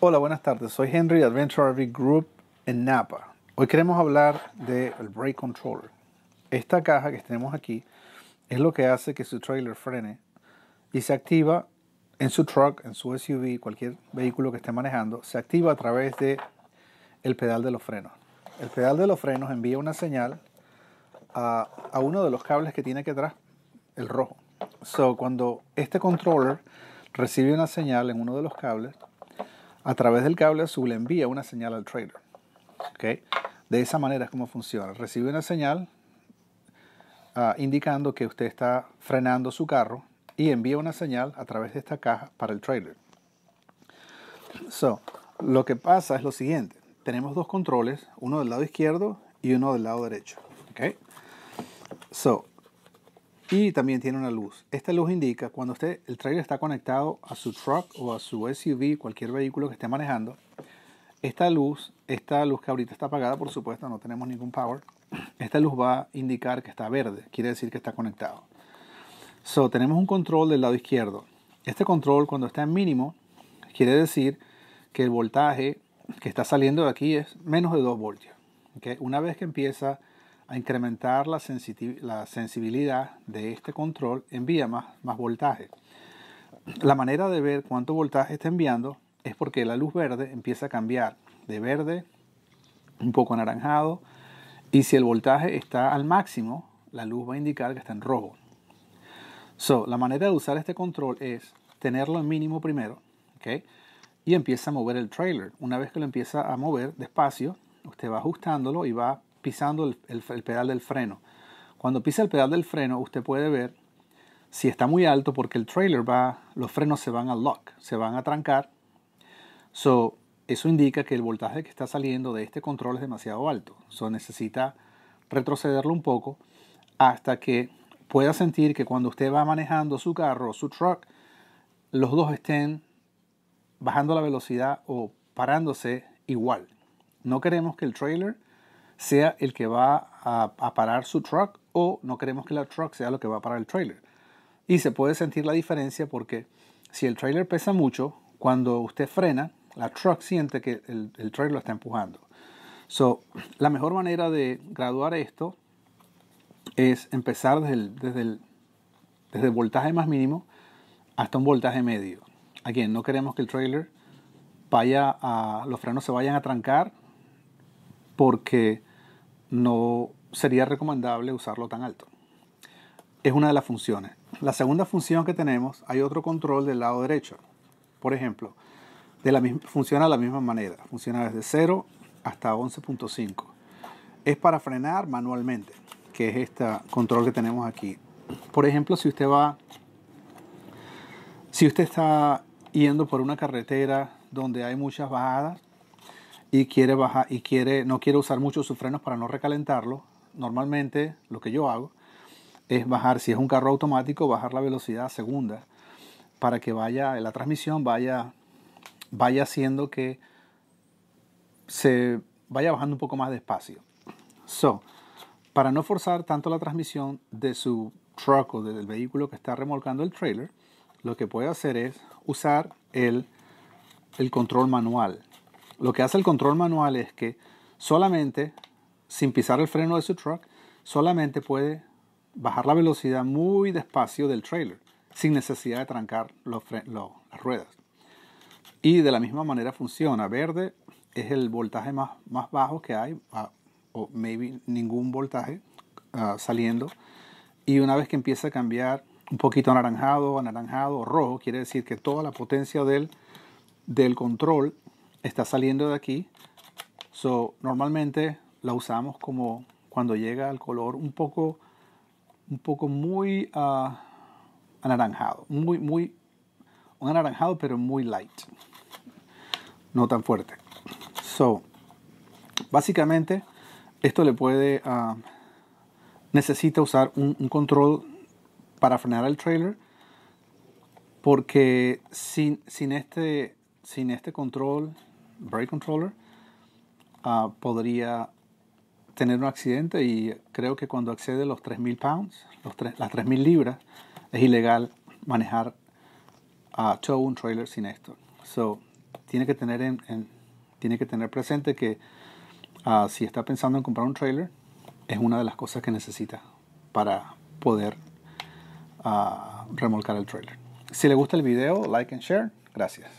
Hola, buenas tardes. Soy Henry de Adventure RV Group en Napa. Hoy queremos hablar del brake controller. Esta caja que tenemos aquí es lo que hace que su trailer frene y se activa en su truck, en su SUV, cualquier vehículo que esté manejando, se activa a través de el pedal de los frenos. El pedal de los frenos envía una señal a, uno de los cables que tiene que atrás, el rojo. So, cuando este controller recibe una señal en uno de los cables, a través del cable azul envía una señal al trailer. ¿Okay? De esa manera es como funciona. Recibe una señal uh, indicando que usted está frenando su carro y envía una señal a través de esta caja para el trailer. So, lo que pasa es lo siguiente. Tenemos dos controles, uno del lado izquierdo y uno del lado derecho. ¿okay? So, y también tiene una luz. Esta luz indica cuando usted, el trailer está conectado a su truck o a su SUV, cualquier vehículo que esté manejando. Esta luz, esta luz que ahorita está apagada, por supuesto, no tenemos ningún power. Esta luz va a indicar que está verde, quiere decir que está conectado. So, tenemos un control del lado izquierdo. Este control, cuando está en mínimo, quiere decir que el voltaje que está saliendo de aquí es menos de 2 voltios. ¿okay? Una vez que empieza a incrementar la, la, sensibilidad de este control, envía más, más voltaje. La manera de ver cuánto voltaje está enviando es porque la luz verde empieza a cambiar de verde un poco anaranjado y si el voltaje está al máximo, la luz va a indicar que está en rojo. So, la manera de usar este control es tenerlo en mínimo primero, y empieza a mover el trailer. Una vez que lo empieza a mover despacio, usted va ajustándolo y va pisando el, el, el, pedal del freno. Cuando pisa el pedal del freno, usted puede ver si está muy alto porque el trailer va, los frenos se van a lock, se van a trancar. So, eso indica que el voltaje que está saliendo de este control es demasiado alto. So, necesita retrocederlo un poco hasta que pueda sentir que cuando usted va manejando su carro o su truck, los dos estén bajando la velocidad o parándose igual. No queremos que el trailer sea el que va a, parar su truck o no queremos que la truck sea lo que va a parar el trailer. Y se puede sentir la diferencia porque si el trailer pesa mucho, cuando usted frena, la truck siente que el, trailer lo está empujando. So, la mejor manera de graduar esto es empezar desde el, desde voltaje más mínimo hasta un voltaje medio. Aquí no queremos que el trailer vaya a, los frenos se vayan a trancar porque no sería recomendable usarlo tan alto. Es una de las funciones. La segunda función que tenemos, hay otro control del lado derecho. Por ejemplo, de la misma, funciona de la misma manera. Funciona desde 0 hasta 11.5. Es para frenar manualmente, que es este control que tenemos aquí. Por ejemplo, si usted va, si usted está yendo por una carretera donde hay muchas bajadas, y quiere bajar y quiere no quiere usar mucho sus frenos para no recalentarlo, normalmente lo que yo hago es bajar, si es un carro automático, bajar la velocidad a segunda para que vaya la transmisión vaya vaya haciendo que se vaya bajando un poco más despacio. So, para no forzar tanto la transmisión de su truck o del vehículo que está remolcando el trailer, lo que puede hacer es usar el, el control manual. Lo que hace el control manual es que solamente, sin pisar el freno de su truck, solamente puede bajar la velocidad muy despacio del trailer, sin necesidad de trancar las ruedas. Y de la misma manera funciona. Verde es el voltaje más, más bajo que hay, uh, o maybe ningún voltaje uh, saliendo. Y una vez que empieza a cambiar un poquito anaranjado, anaranjado o rojo, quiere decir que toda la potencia del, del control está saliendo de aquí. So, normalmente la usamos como cuando llega al color un poco, un poco muy uh, anaranjado, muy, muy, un anaranjado pero muy light, no tan fuerte. So, básicamente esto le puede, uh, necesita usar un, un control para frenar el trailer porque sin, sin, este, sin este control brake controller, uh, podría tener un accidente y creo que cuando excede los 3.000 pounds, los 3, las 3.000 libras, es ilegal manejar a uh, tow un trailer sin esto. So, tiene que tener, en, tiene que tener presente que ah, si está pensando en comprar un trailer, es una de las cosas que necesita para poder ah, remolcar el trailer. Si le gusta el video, like and share. Gracias.